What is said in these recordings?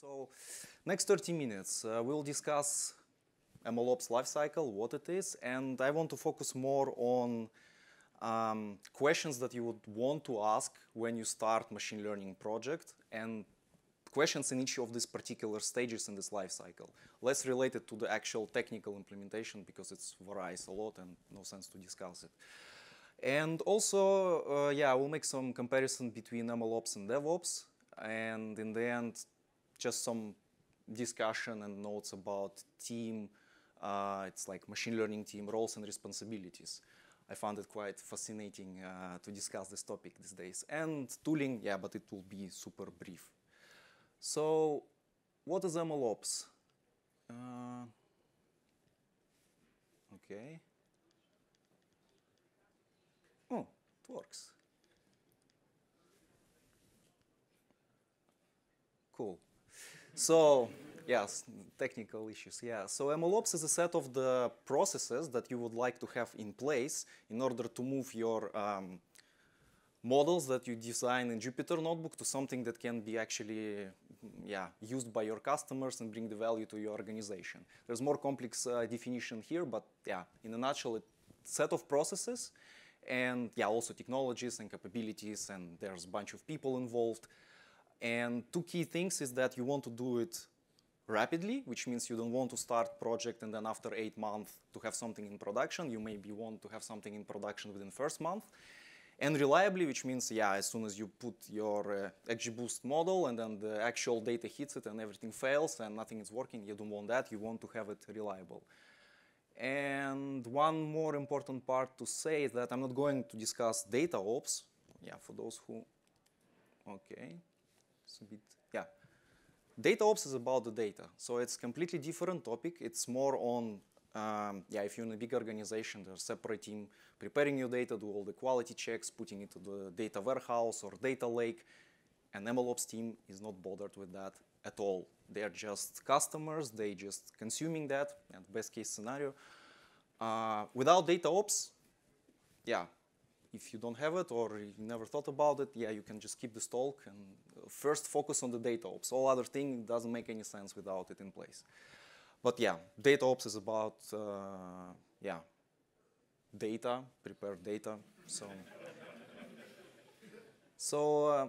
So next 30 minutes, uh, we'll discuss MLOps lifecycle, what it is, and I want to focus more on um, questions that you would want to ask when you start machine learning project and questions in each of these particular stages in this lifecycle. Less related to the actual technical implementation because it varies a lot and no sense to discuss it. And also, uh, yeah, we'll make some comparison between MLOps and DevOps. And in the end, just some discussion and notes about team. Uh, it's like machine learning team roles and responsibilities. I found it quite fascinating uh, to discuss this topic these days. And tooling, yeah, but it will be super brief. So, what is MLOps? Uh, okay. Oh, it works. Cool. So, yes, technical issues, yeah. So MLOps is a set of the processes that you would like to have in place in order to move your um, models that you design in Jupyter Notebook to something that can be actually yeah, used by your customers and bring the value to your organization. There's more complex uh, definition here, but yeah, in a nutshell, a set of processes and yeah, also technologies and capabilities, and there's a bunch of people involved. And two key things is that you want to do it rapidly, which means you don't want to start project and then after eight months to have something in production. You maybe want to have something in production within first month. And reliably, which means, yeah, as soon as you put your uh, XGBoost model and then the actual data hits it and everything fails and nothing is working, you don't want that. You want to have it reliable. And one more important part to say is that I'm not going to discuss data ops. Yeah, for those who, okay. It's a bit, yeah. Data ops is about the data. So it's completely different topic. It's more on, um, yeah, if you're in a big organization, there's a separate team preparing your data, do all the quality checks, putting it to the data warehouse or data lake. And MLOps team is not bothered with that at all. They're just customers, they just consuming that, and best case scenario. Uh, without data ops, yeah, if you don't have it or you never thought about it, yeah, you can just keep this talk and first focus on the data ops. All other thing doesn't make any sense without it in place. But yeah, data ops is about, uh, yeah, data, prepare data. So, so uh,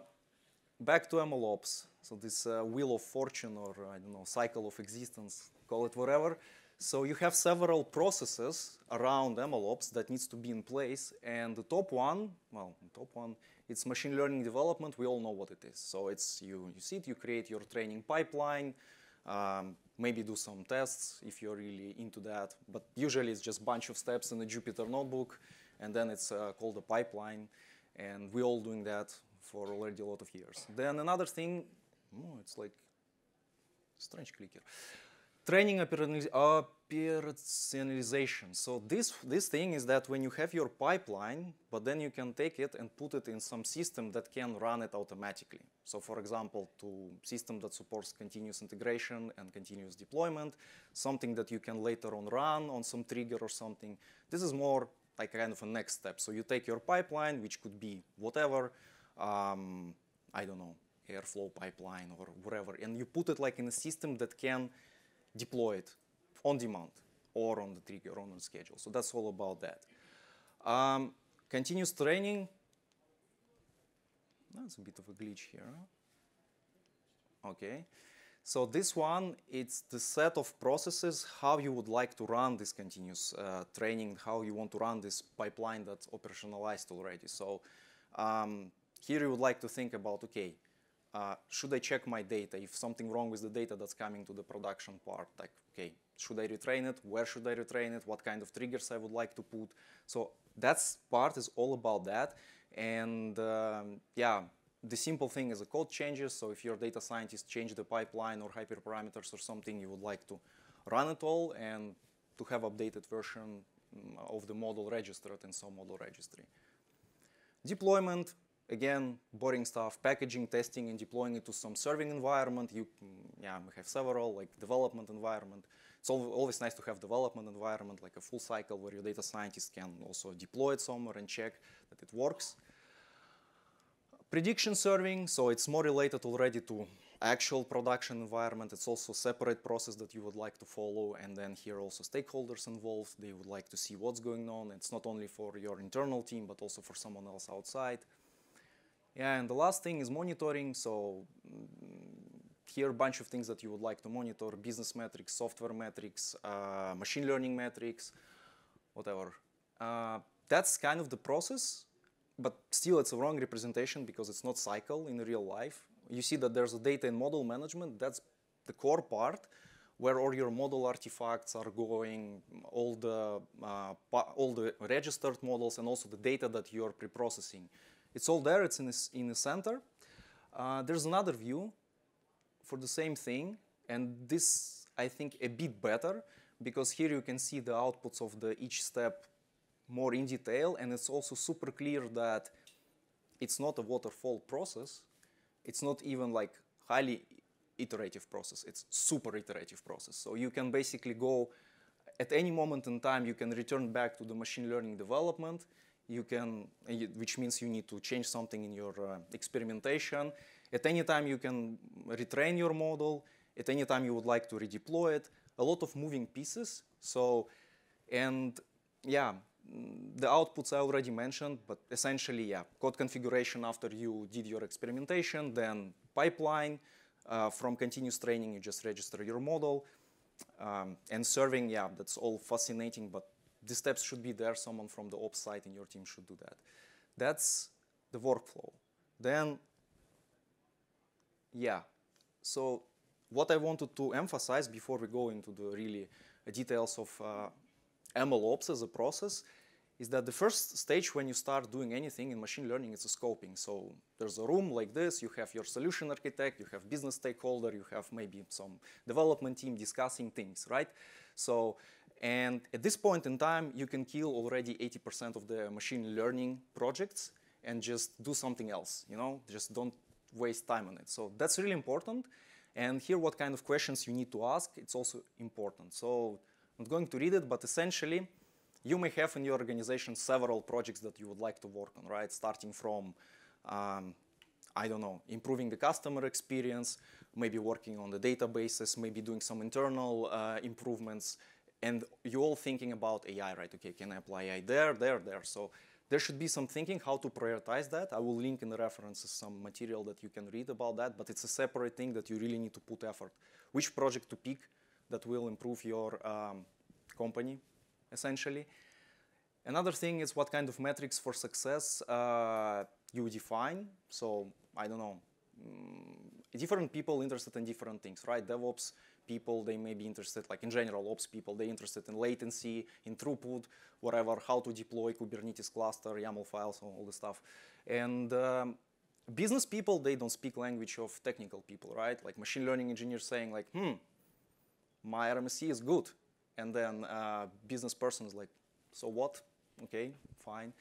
back to MLOps. So this uh, wheel of fortune or I don't know, cycle of existence, call it whatever. So you have several processes around MLOps that needs to be in place. And the top one, well, the top one, it's machine learning development. We all know what it is. So it's you, you sit, you create your training pipeline, um, maybe do some tests if you're really into that. But usually it's just a bunch of steps in a Jupyter notebook, and then it's uh, called a pipeline. And we're all doing that for already a lot of years. Then another thing, oh, it's like strange clicker training operationalization. So this, this thing is that when you have your pipeline, but then you can take it and put it in some system that can run it automatically. So for example, to system that supports continuous integration and continuous deployment, something that you can later on run on some trigger or something. This is more like kind of a next step. So you take your pipeline, which could be whatever, um, I don't know, Airflow pipeline or whatever, and you put it like in a system that can deploy it on demand or on the trigger on the schedule. So that's all about that. Um, continuous training. That's a bit of a glitch here. Okay. So this one, it's the set of processes, how you would like to run this continuous uh, training, how you want to run this pipeline that's operationalized already. So um, here you would like to think about, okay, uh, should I check my data? If something wrong with the data that's coming to the production part, like, okay, should I retrain it? Where should I retrain it? What kind of triggers I would like to put? So that's part is all about that. And um, yeah, the simple thing is the code changes. So if your data scientist change the pipeline or hyperparameters or something, you would like to run it all and to have updated version mm, of the model registered in some model registry. Deployment, again, boring stuff, packaging, testing, and deploying it to some serving environment. You, mm, yeah, we have several, like development environment. It's always nice to have development environment, like a full cycle where your data scientist can also deploy it somewhere and check that it works. Prediction serving, so it's more related already to actual production environment. It's also a separate process that you would like to follow. And then here also stakeholders involved. They would like to see what's going on. It's not only for your internal team, but also for someone else outside. Yeah, and the last thing is monitoring. So mm, here a bunch of things that you would like to monitor, business metrics, software metrics, uh, machine learning metrics, whatever. Uh, that's kind of the process, but still it's a wrong representation because it's not cycle in real life you see that there's a data and model management. That's the core part where all your model artifacts are going, all the, uh, all the registered models and also the data that you're pre-processing. It's all there, it's in, in the center. Uh, there's another view for the same thing, and this, I think, a bit better, because here you can see the outputs of the each step more in detail, and it's also super clear that it's not a waterfall process, it's not even like highly iterative process. It's super iterative process. So you can basically go at any moment in time, you can return back to the machine learning development. You can, which means you need to change something in your uh, experimentation. At any time, you can retrain your model. At any time, you would like to redeploy it. A lot of moving pieces. So, and yeah, the outputs I already mentioned, but essentially, yeah, code configuration after you did your experimentation, then pipeline. Uh, from continuous training, you just register your model. Um, and serving, yeah, that's all fascinating, but the steps should be there. Someone from the ops side in your team should do that. That's the workflow. Then, yeah, so what I wanted to emphasize before we go into the really details of uh, MLOps as a process is that the first stage when you start doing anything in machine learning is a scoping. So there's a room like this, you have your solution architect, you have business stakeholder, you have maybe some development team discussing things, right? So, and at this point in time, you can kill already 80% of the machine learning projects and just do something else, you know, just don't waste time on it. So that's really important. And here, what kind of questions you need to ask, it's also important. So I'm not going to read it, but essentially, you may have in your organization several projects that you would like to work on, right? Starting from, um, I don't know, improving the customer experience, maybe working on the databases, maybe doing some internal uh, improvements, and you're all thinking about AI, right? Okay, can I apply AI there, there, there? So there should be some thinking how to prioritize that. I will link in the references some material that you can read about that, but it's a separate thing that you really need to put effort. Which project to pick that will improve your um, company essentially. Another thing is what kind of metrics for success uh, you define. So I don't know, mm, different people interested in different things, right? DevOps people, they may be interested, like in general, ops people, they're interested in latency, in throughput, whatever, how to deploy Kubernetes cluster, YAML files, all the stuff. And um, business people, they don't speak language of technical people, right? Like machine learning engineers saying like, hmm, my RMSE is good. And then uh, business person is like, so what? Okay, fine.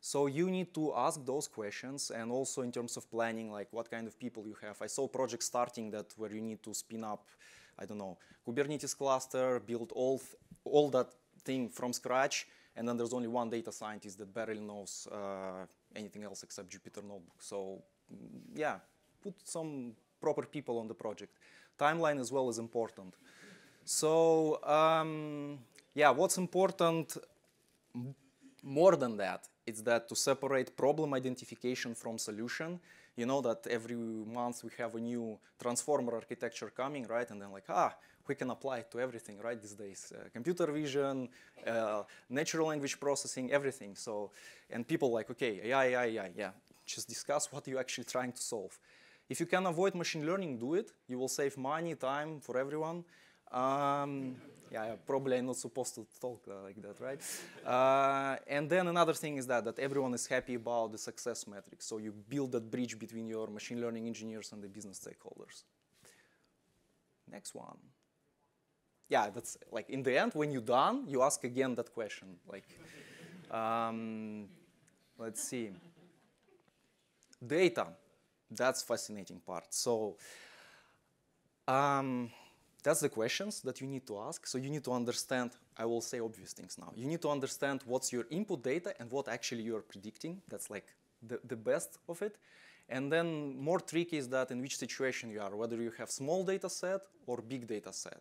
So you need to ask those questions and also in terms of planning, like what kind of people you have. I saw projects starting that where you need to spin up, I don't know, Kubernetes cluster, build all, all that thing from scratch, and then there's only one data scientist that barely knows uh, anything else except Jupyter Notebook. So yeah, put some proper people on the project. Timeline as well is important. So um, yeah, what's important more than that is that to separate problem identification from solution. You know that every month we have a new transformer architecture coming, right? And then like, ah, we can apply it to everything, right, these days. Uh, computer vision, uh, natural language processing, everything. So, and people like, okay, AI, AI, AI, yeah. Just discuss what you're actually trying to solve. If you can avoid machine learning, do it. You will save money, time for everyone. Um, yeah, probably I'm not supposed to talk like that, right? Uh, and then another thing is that, that everyone is happy about the success metrics. So you build that bridge between your machine learning engineers and the business stakeholders. Next one. Yeah, that's like in the end, when you're done, you ask again that question. Like, um, let's see. Data, that's fascinating part. So, um, that's the questions that you need to ask. So you need to understand, I will say obvious things now. You need to understand what's your input data and what actually you're predicting. That's like the, the best of it. And then more tricky is that in which situation you are, whether you have small data set or big data set.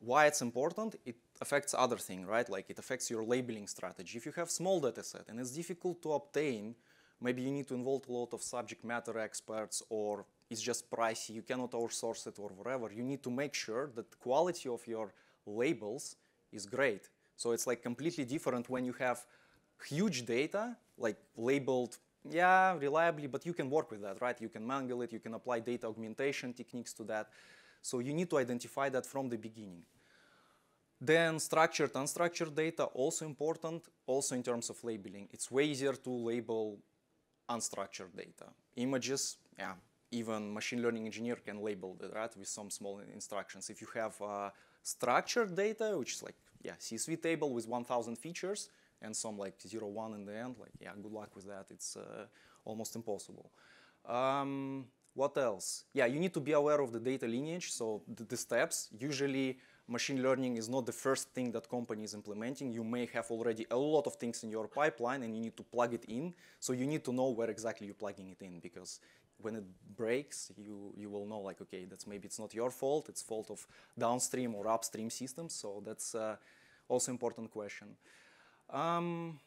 Why it's important? It affects other thing, right? Like it affects your labeling strategy. If you have small data set and it's difficult to obtain, maybe you need to involve a lot of subject matter experts or it's just pricey, you cannot outsource it or whatever. You need to make sure that the quality of your labels is great. So it's like completely different when you have huge data, like labeled yeah, reliably, but you can work with that, right? You can mangle it, you can apply data augmentation techniques to that. So you need to identify that from the beginning. Then structured, unstructured data, also important, also in terms of labeling. It's way easier to label unstructured data. Images, yeah, even machine learning engineer can label that, right, with some small instructions. If you have uh, structured data, which is like, yeah, CSV table with 1,000 features, and some like zero one in the end. Like, yeah, good luck with that. It's uh, almost impossible. Um, what else? Yeah, you need to be aware of the data lineage. So the, the, steps. Usually, machine learning is not the first thing that company is implementing. You may have already a lot of things in your pipeline, and you need to plug it in. So you need to know where exactly you're plugging it in, because when it breaks, you you will know like, okay, that's maybe it's not your fault. It's fault of downstream or upstream systems. So that's uh, also important question. Um,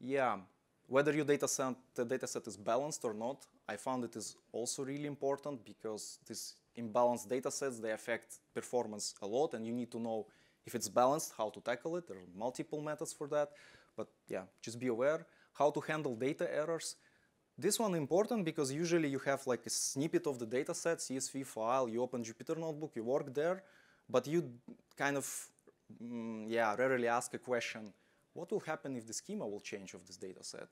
yeah, whether your data set, the data set is balanced or not, I found it is also really important because these imbalanced data sets, they affect performance a lot and you need to know if it's balanced, how to tackle it. There are multiple methods for that, but yeah, just be aware. How to handle data errors. This one important because usually you have like a snippet of the data set, CSV file, you open Jupyter Notebook, you work there, but you kind of mm, yeah, rarely ask a question, what will happen if the schema will change of this data set?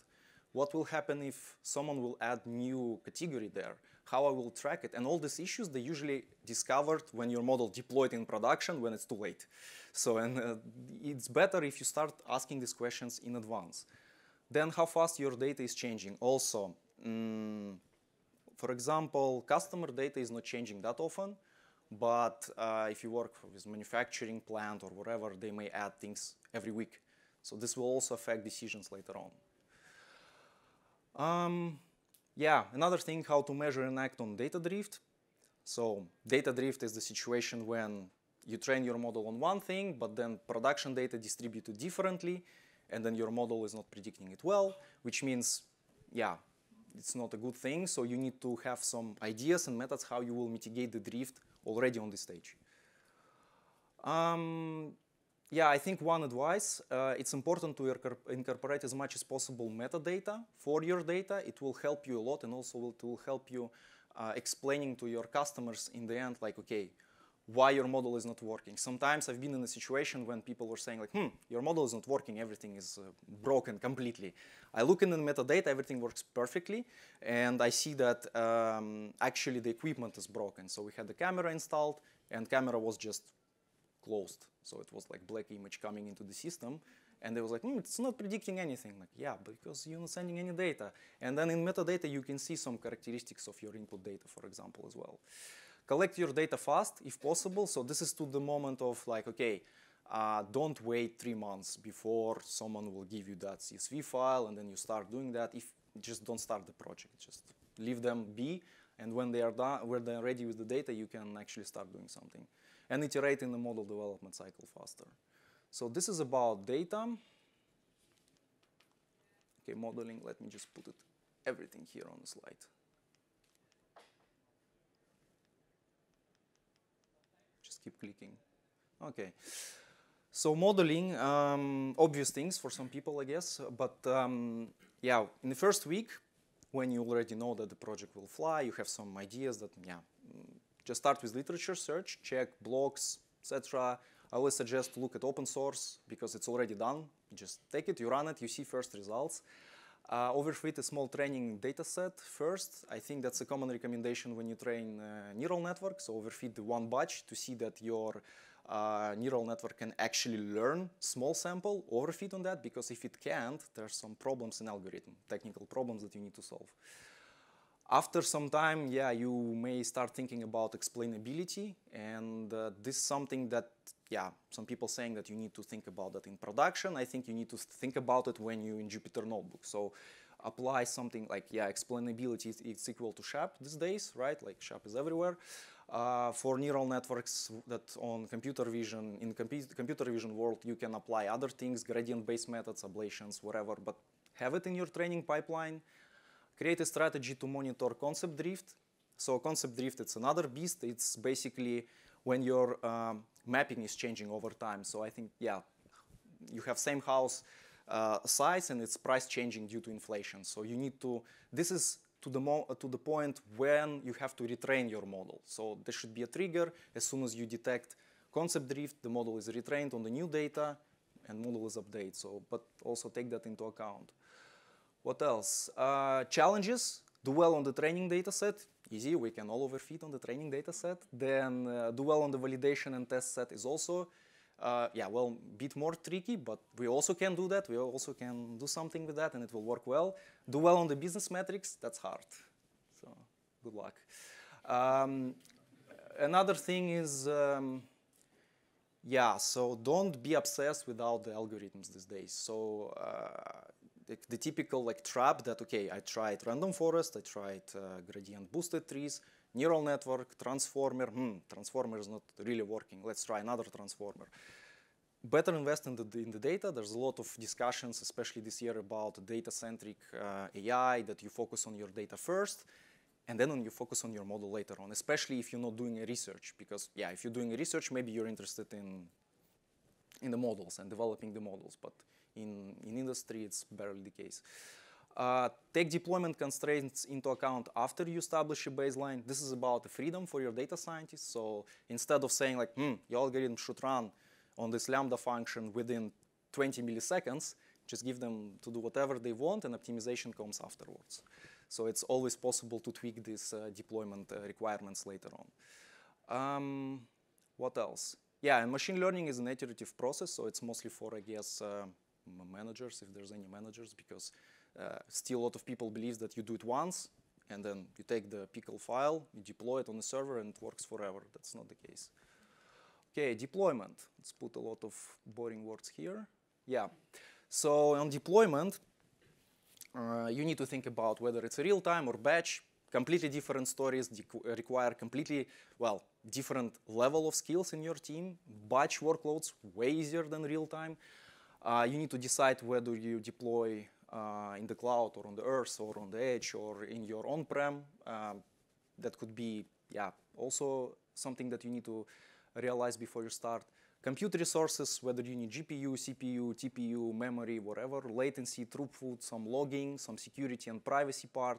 What will happen if someone will add new category there? How I will track it? And all these issues, they usually discovered when your model deployed in production when it's too late. So, and uh, it's better if you start asking these questions in advance. Then how fast your data is changing. Also, mm, for example, customer data is not changing that often. But uh, if you work with manufacturing plant or whatever, they may add things every week. So this will also affect decisions later on. Um, yeah, another thing, how to measure and act on data drift. So data drift is the situation when you train your model on one thing, but then production data distributed differently, and then your model is not predicting it well, which means, yeah, it's not a good thing. So you need to have some ideas and methods how you will mitigate the drift already on this stage. Um, yeah, I think one advice, uh, it's important to incorporate as much as possible metadata for your data. It will help you a lot and also it will help you uh, explaining to your customers in the end, like, okay, why your model is not working. Sometimes I've been in a situation when people were saying like, hmm, your model is not working, everything is uh, broken completely. I look in the metadata, everything works perfectly, and I see that um, actually the equipment is broken. So we had the camera installed, and camera was just closed. So it was like black image coming into the system, and they was like, hmm, it's not predicting anything. Like, yeah, because you're not sending any data. And then in metadata, you can see some characteristics of your input data, for example, as well collect your data fast if possible. So this is to the moment of like, okay, uh, don't wait three months before someone will give you that CSV file and then you start doing that. If just don't start the project, just leave them be. And when they are done, when they're ready with the data, you can actually start doing something and iterate in the model development cycle faster. So this is about data. Okay, modeling, let me just put it everything here on the slide. Keep clicking. Okay. So modeling, um, obvious things for some people, I guess. But um, yeah, in the first week, when you already know that the project will fly, you have some ideas that, yeah, just start with literature search, check blogs, etc. I always suggest look at open source because it's already done. You just take it, you run it, you see first results. Uh, overfit a small training data set first. I think that's a common recommendation when you train uh, neural networks. So overfit the one batch to see that your uh, neural network can actually learn small sample, overfit on that, because if it can't, there's some problems in algorithm, technical problems that you need to solve. After some time, yeah, you may start thinking about explainability, and uh, this is something that yeah, some people saying that you need to think about that in production. I think you need to think about it when you're in Jupyter Notebook. So apply something like, yeah, explainability is, equal to SHAP these days, right? Like SHAP is everywhere. Uh, for neural networks that on computer vision, in compu computer vision world, you can apply other things, gradient-based methods, ablations, whatever, but have it in your training pipeline. Create a strategy to monitor concept drift. So concept drift, it's another beast. It's basically when your um, mapping is changing over time. So I think, yeah, you have same house uh, size and its price changing due to inflation. So you need to, this is to the, to the point when you have to retrain your model. So there should be a trigger as soon as you detect concept drift, the model is retrained on the new data and model is updated. So, but also take that into account. What else? Uh, challenges, do well on the training data set. Easy, we can all overfit on the training data set. Then uh, do well on the validation and test set is also uh, yeah, well, a bit more tricky, but we also can do that. We also can do something with that, and it will work well. Do well on the business metrics, that's hard. So good luck. Um, another thing is, um, yeah, so don't be obsessed without the algorithms these days. So uh, the, the, typical like trap that, okay, I tried random forest, I tried uh, gradient boosted trees, neural network, transformer, hmm, transformer is not really working, let's try another transformer. Better invest in the, in the data. There's a lot of discussions, especially this year, about data-centric uh, AI, that you focus on your data first, and then you focus on your model later on, especially if you're not doing a research. Because, yeah, if you're doing a research, maybe you're interested in, in the models and developing the models, but in, in industry, it's barely the case. Uh, take deployment constraints into account after you establish a baseline. This is about the freedom for your data scientists. So instead of saying like, hmm, your algorithm should run on this Lambda function within 20 milliseconds, just give them to do whatever they want and optimization comes afterwards. So it's always possible to tweak these uh, deployment uh, requirements later on. Um, what else? Yeah, and machine learning is an iterative process, so it's mostly for, I guess, uh, managers, if there's any managers, because uh, still a lot of people believe that you do it once and then you take the pickle file, you deploy it on the server and it works forever. That's not the case. Okay, deployment. Let's put a lot of boring words here. Yeah, so on deployment, uh, you need to think about whether it's real-time or batch. Completely different stories require completely, well, different level of skills in your team. Batch workloads, way easier than real-time. Uh, you need to decide whether you deploy uh, in the cloud or on the earth or on the edge or in your on-prem. Um, that could be, yeah, also something that you need to realize before you start. Compute resources, whether you need GPU, CPU, TPU, memory, whatever, latency, throughput, some logging, some security and privacy part.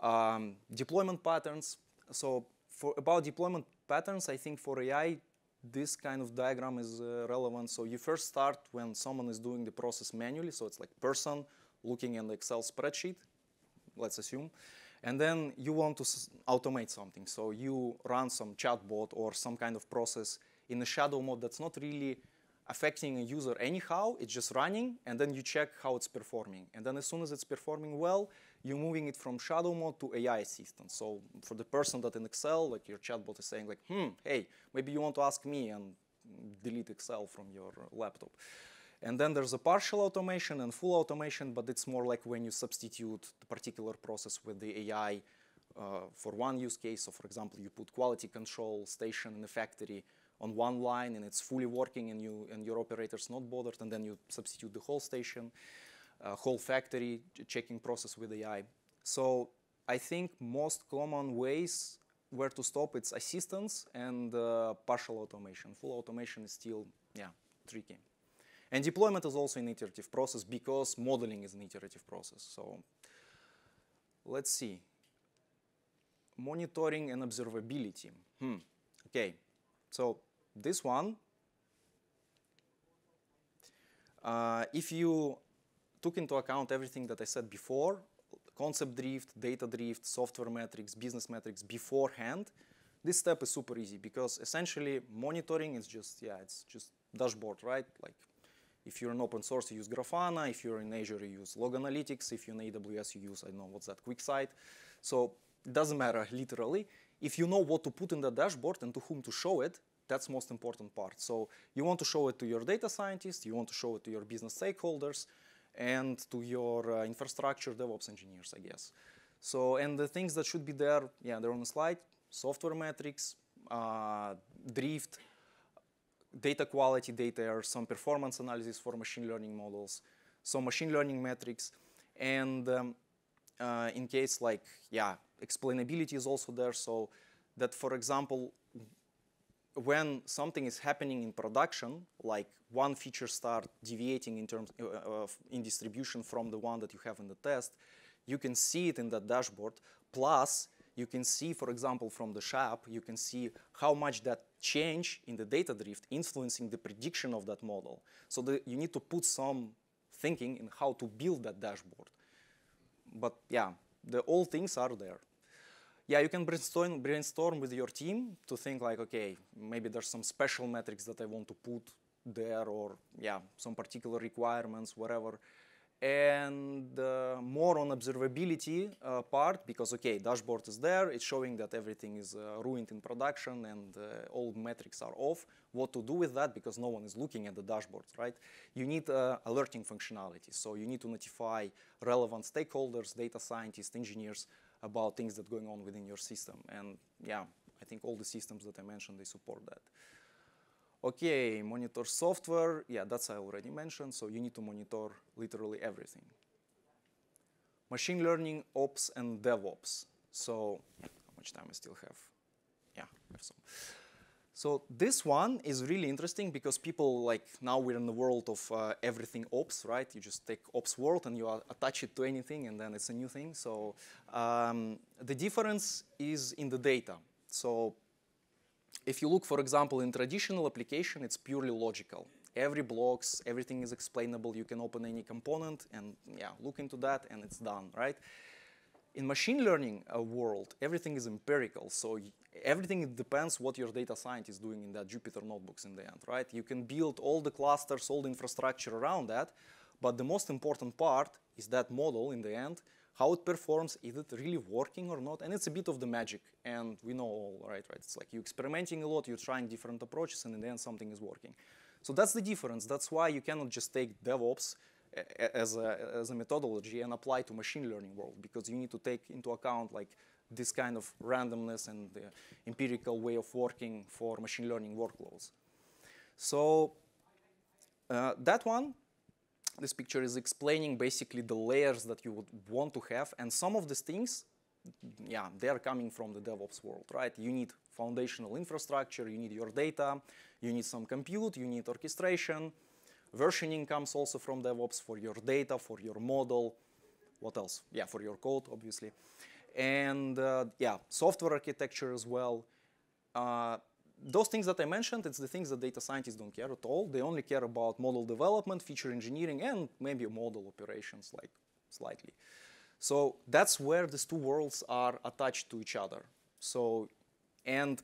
Um, deployment patterns. So for about deployment patterns, I think for AI, this kind of diagram is uh, relevant. So you first start when someone is doing the process manually. So it's like person looking in the Excel spreadsheet, let's assume. And then you want to automate something. So you run some chatbot or some kind of process in a shadow mode that's not really affecting a user anyhow. It's just running, and then you check how it's performing. And then as soon as it's performing well, you're moving it from shadow mode to AI assistant. So for the person that in Excel, like your chatbot is saying like, hmm, hey, maybe you want to ask me and delete Excel from your laptop. And then there's a partial automation and full automation, but it's more like when you substitute the particular process with the AI uh, for one use case. So for example, you put quality control station in a factory on one line and it's fully working and, you, and your operator's not bothered, and then you substitute the whole station whole factory checking process with AI. So I think most common ways where to stop it's assistance and uh, partial automation. Full automation is still yeah tricky. And deployment is also an iterative process because modeling is an iterative process. So let's see. Monitoring and observability. Hmm. Okay, so this one, uh, if you took into account everything that I said before, concept drift, data drift, software metrics, business metrics beforehand, this step is super easy because essentially monitoring is just, yeah, it's just dashboard, right? Like if you're in open source, you use Grafana. If you're in Azure, you use Log Analytics. If you're in AWS, you use, I don't know, what's that, QuickSight. So it doesn't matter, literally. If you know what to put in the dashboard and to whom to show it, that's most important part. So you want to show it to your data scientists, you want to show it to your business stakeholders, and to your uh, infrastructure DevOps engineers, I guess. So, and the things that should be there, yeah, they're on the slide, software metrics, uh, drift, data quality data, or some performance analysis for machine learning models, some machine learning metrics, and um, uh, in case like, yeah, explainability is also there, so that, for example, when something is happening in production, like one feature start deviating in terms uh, of in distribution from the one that you have in the test, you can see it in that dashboard. Plus, you can see, for example, from the SHAP, you can see how much that change in the data drift influencing the prediction of that model. So the, you need to put some thinking in how to build that dashboard. But yeah, the all things are there. Yeah, you can brainstorm, brainstorm with your team to think like, okay, maybe there's some special metrics that I want to put there or yeah, some particular requirements, whatever. And uh, more on observability uh, part because okay dashboard is there. It's showing that everything is uh, ruined in production and uh, all metrics are off. What to do with that? Because no one is looking at the dashboard right? You need uh, alerting functionality. So you need to notify relevant stakeholders data scientists engineers about things that are going on within your system and yeah i think all the systems that i mentioned they support that Okay, monitor software. Yeah, that's I already mentioned. So you need to monitor literally everything. Machine learning, ops, and DevOps. So how much time I still have? Yeah, I have some. So this one is really interesting because people like now we're in the world of uh, everything ops, right? You just take ops world and you attach it to anything and then it's a new thing. So um, the difference is in the data. So if you look, for example, in traditional application, it's purely logical. Every blocks, everything is explainable. You can open any component and yeah, look into that and it's done, right? In machine learning uh, world, everything is empirical. So everything depends what your data scientist is doing in that Jupyter notebooks in the end, right? You can build all the clusters, all the infrastructure around that, but the most important part is that model in the end how it performs, is it really working or not? And it's a bit of the magic. And we know all, right, right? It's like you're experimenting a lot, you're trying different approaches, and in the end, something is working. So that's the difference. That's why you cannot just take DevOps as a, as a methodology and apply to machine learning world, because you need to take into account like this kind of randomness and the empirical way of working for machine learning workloads. So uh, that one this picture is explaining basically the layers that you would want to have. And some of these things, yeah, they are coming from the DevOps world, right? You need foundational infrastructure, you need your data, you need some compute, you need orchestration. Versioning comes also from DevOps for your data, for your model. What else? Yeah, for your code, obviously. And uh, yeah, software architecture as well. Uh, those things that I mentioned, it's the things that data scientists don't care at all. They only care about model development, feature engineering, and maybe model operations, like slightly. So that's where these two worlds are attached to each other. So, and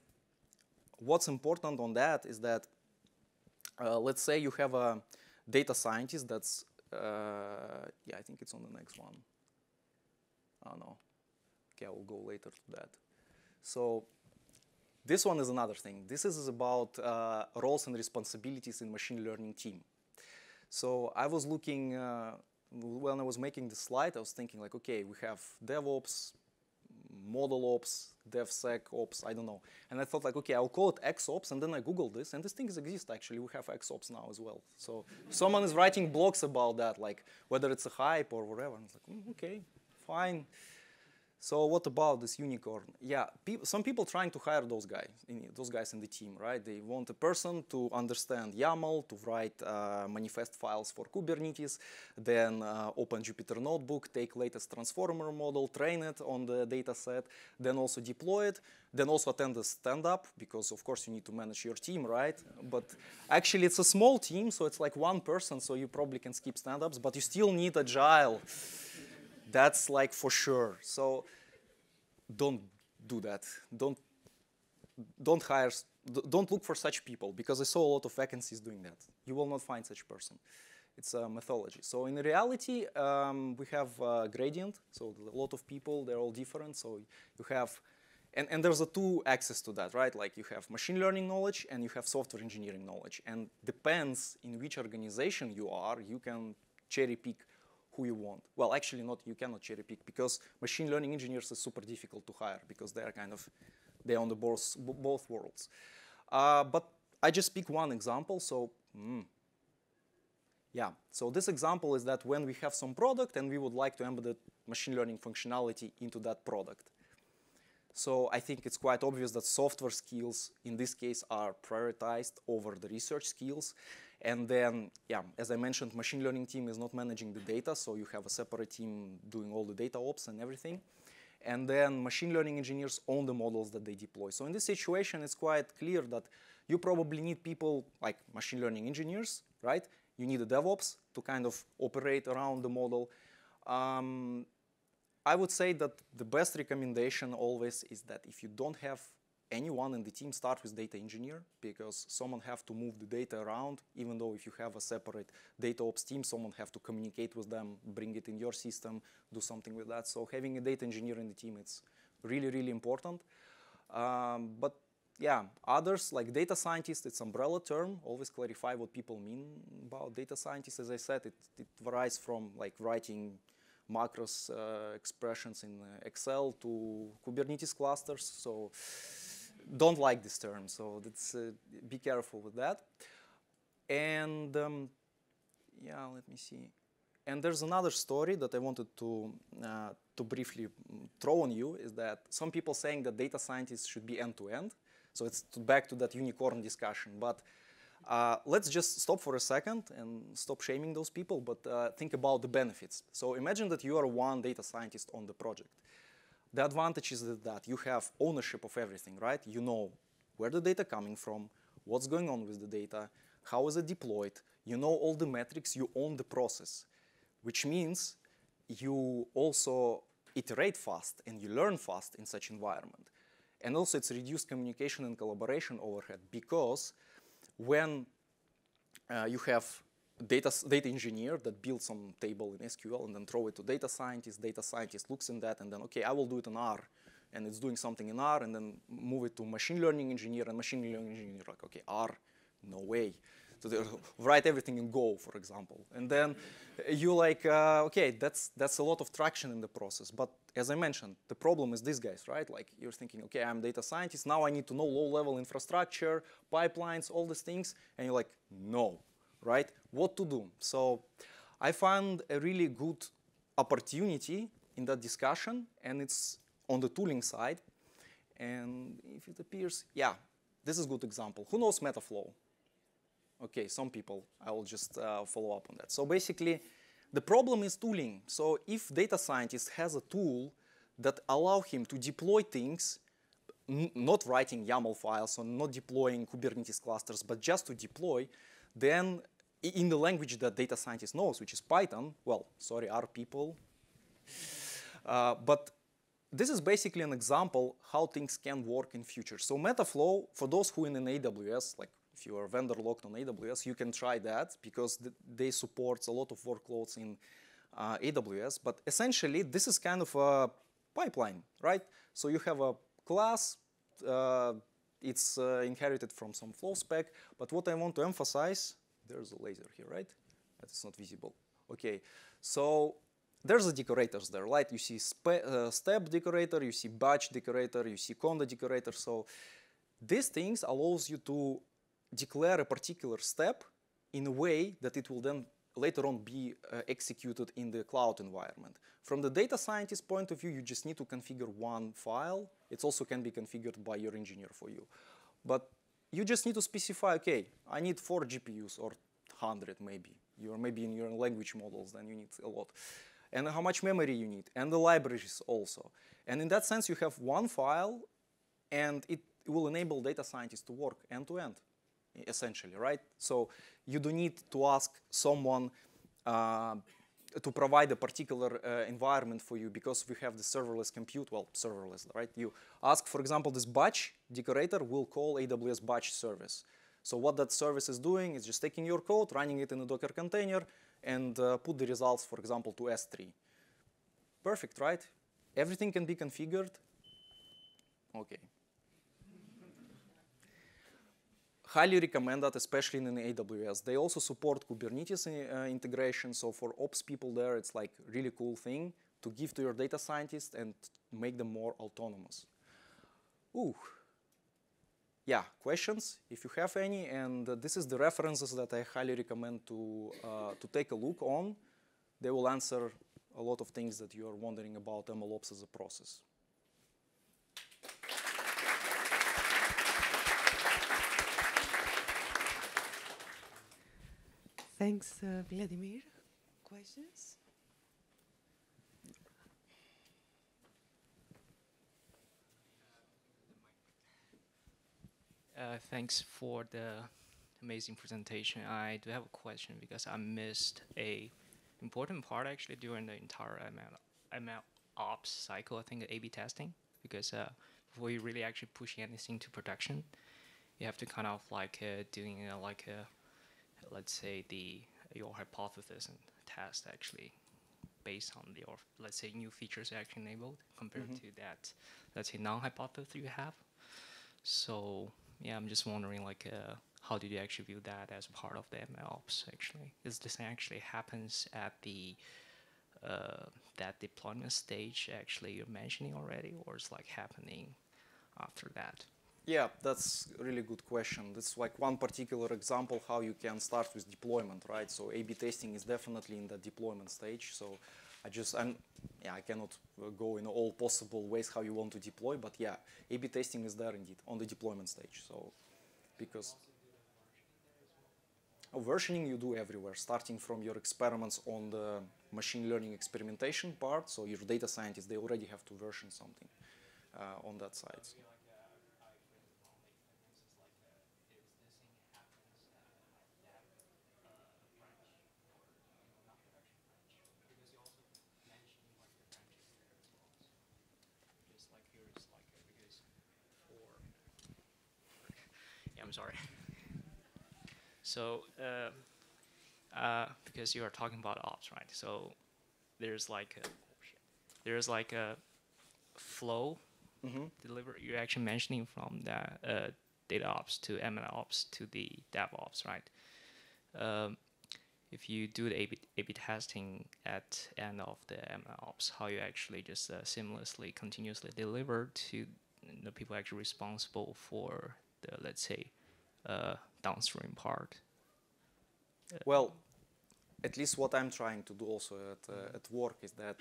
what's important on that is that, uh, let's say you have a data scientist that's, uh, yeah, I think it's on the next one. Oh no, okay, I will go later to that. So this one is another thing. This is about uh, roles and responsibilities in machine learning team. So I was looking, uh, when I was making the slide, I was thinking like, okay, we have DevOps, model ops, DevSec ops, I don't know. And I thought like, okay, I'll call it XOps, and then I Googled this, and these things exist actually. We have XOps now as well. So someone is writing blogs about that, like whether it's a hype or whatever. And it's like, mm, okay, fine. So what about this unicorn? Yeah, pe some people trying to hire those guys, in, those guys in the team, right? They want a person to understand YAML, to write uh, manifest files for Kubernetes, then uh, open Jupyter Notebook, take latest transformer model, train it on the data set, then also deploy it, then also attend the stand-up, because of course you need to manage your team, right? But actually it's a small team, so it's like one person, so you probably can skip stand-ups, but you still need agile. That's like for sure. So don't do that. Don't don't hire. Don't look for such people because I saw a lot of vacancies doing that. You will not find such person. It's a mythology. So in reality, um, we have a gradient. So a lot of people, they're all different. So you have, and, and there's a two access to that, right? Like you have machine learning knowledge and you have software engineering knowledge. And depends in which organization you are, you can cherry pick who you want. Well, actually not, you cannot cherry pick because machine learning engineers is super difficult to hire because they are kind of, they're on the both, both worlds. Uh, but I just pick one example, so mm, yeah. So this example is that when we have some product and we would like to embed machine learning functionality into that product. So I think it's quite obvious that software skills in this case are prioritized over the research skills. And then, yeah, as I mentioned, machine learning team is not managing the data, so you have a separate team doing all the data ops and everything. And then machine learning engineers own the models that they deploy. So in this situation, it's quite clear that you probably need people like machine learning engineers, right? You need a DevOps to kind of operate around the model. Um, I would say that the best recommendation always is that if you don't have anyone in the team, start with data engineer because someone have to move the data around. Even though if you have a separate data ops team, someone have to communicate with them, bring it in your system, do something with that. So having a data engineer in the team, it's really, really important. Um, but yeah, others like data scientist, it's umbrella term. Always clarify what people mean about data scientist. As I said, it, it varies from like writing macros uh, expressions in Excel to Kubernetes clusters. So don't like this term. So that's, uh, be careful with that. And um, yeah, let me see. And there's another story that I wanted to uh, to briefly throw on you is that some people saying that data scientists should be end to end. So it's to back to that unicorn discussion. But uh, let's just stop for a second and stop shaming those people, but uh, think about the benefits. So imagine that you are one data scientist on the project. The advantage is that you have ownership of everything, right? You know where the data coming from, what's going on with the data, how is it deployed, you know all the metrics, you own the process, which means you also iterate fast and you learn fast in such environment. And also it's reduced communication and collaboration overhead because when uh, you have data, data engineer that builds some table in SQL and then throw it to data scientist, data scientist looks in that and then, okay, I will do it in R and it's doing something in R and then move it to machine learning engineer and machine learning engineer like, okay, R, no way. So they write everything in Go, for example. And then you like, uh, okay, that's, that's a lot of traction in the process. But as I mentioned, the problem is these guys, right? Like you're thinking, okay, I'm data scientist. Now I need to know low-level infrastructure, pipelines, all these things. And you're like, no, right? What to do? So I found a really good opportunity in that discussion, and it's on the tooling side. And if it appears, yeah, this is good example. Who knows Metaflow? Okay, some people. I will just uh, follow up on that. So basically, the problem is tooling. So if data scientist has a tool that allow him to deploy things, not writing YAML files or not deploying Kubernetes clusters, but just to deploy, then in the language that data scientist knows, which is Python, well, sorry, R people. Uh, but this is basically an example how things can work in future. So Metaflow, for those who in an AWS, like if you are vendor locked on AWS, you can try that because th they support a lot of workloads in uh, AWS. But essentially, this is kind of a pipeline, right? So you have a class, uh, it's uh, inherited from some flow spec. But what I want to emphasize, there's a laser here, right? That is not visible. Okay, so there's the decorators there, right? You see uh, step decorator, you see batch decorator, you see conda decorator. So these things allows you to declare a particular step in a way that it will then later on be uh, executed in the cloud environment. From the data scientist point of view, you just need to configure one file. It also can be configured by your engineer for you. But you just need to specify, okay, I need four GPUs or 100 maybe. You're maybe in your language models, then you need a lot. And how much memory you need, and the libraries also. And in that sense, you have one file, and it will enable data scientists to work end to end essentially, right? So you do need to ask someone uh, to provide a particular uh, environment for you because we have the serverless compute, well, serverless, right? You ask, for example, this batch decorator will call AWS batch service. So what that service is doing is just taking your code, running it in a Docker container, and uh, put the results, for example, to S3. Perfect, right? Everything can be configured. Okay, highly recommend that, especially in AWS. They also support Kubernetes uh, integration, so for ops people there, it's like really cool thing to give to your data scientists and make them more autonomous. Ooh. Yeah, questions, if you have any, and uh, this is the references that I highly recommend to, uh, to take a look on. They will answer a lot of things that you are wondering about MLOps as a process. Thanks, uh, Vladimir. Questions? Uh, thanks for the amazing presentation. I do have a question because I missed a important part actually during the entire ML, ML ops cycle. I think A/B testing because uh, before you really actually push anything to production, you have to kind of like uh, doing uh, like a let's say the your hypothesis and test actually based on your let's say new features actually enabled compared Mhm. to that let's say non-hypothesis you have. So yeah, I'm just wondering like uh, how did you actually view that as part of the MLOps actually? Is this actually happens at the uh, that deployment stage actually you're mentioning already, or is like happening after that? Yeah, that's a really good question. That's like one particular example how you can start with deployment, right? So A/B testing is definitely in the deployment stage. So I just I'm yeah I cannot uh, go in all possible ways how you want to deploy, but yeah, A/B testing is there indeed on the deployment stage. So because oh, versioning you do everywhere, starting from your experiments on the machine learning experimentation part. So your data scientists they already have to version something uh, on that side. So. Sorry. So, uh, uh, because you are talking about ops, right? So, there's like a, there's like a flow Mhm. deliver. You're actually mentioning from the uh, data ops to ML ops to the DevOps, right? Um, if you do the A/B, A/B testing at end of the ML ops, how you actually just uh, seamlessly, continuously deliver to the people actually responsible for the let's say uh, downstream part. Well, at least what I'm trying to do also at, uh, at work is that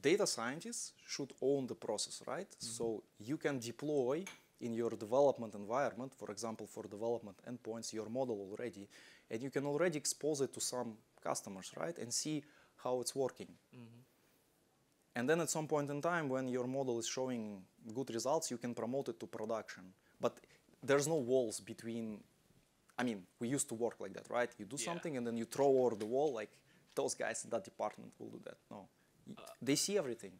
data scientists should own the process, right? So you can deploy in your development environment, for example, for development endpoints, your model already, and you can already expose it to some customers, right? And see how it's working. And then at some point in time, when your model is showing good results, you can promote it to production. But there's no walls between. I mean, we used to work like that, right? You do Yeah. something and then you throw over the wall, like those guys in that department will do that. No, Y- they see everything.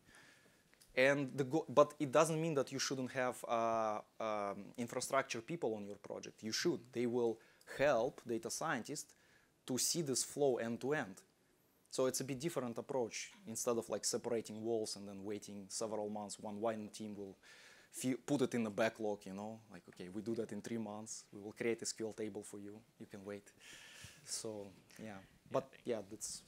And the go- but it doesn't mean that you shouldn't have uh, um, infrastructure people on your project. You should. They will help data scientists to see this flow end to end. So it's a bit different approach instead of like separating walls and then waiting several months. One one team will fe- put it in the backlog, you know, like okay, we do that in three months. We will create a SQL table for you. You can wait. So yeah, but yeah, that's